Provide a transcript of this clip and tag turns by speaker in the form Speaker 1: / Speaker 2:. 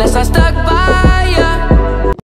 Speaker 1: unless I stuck by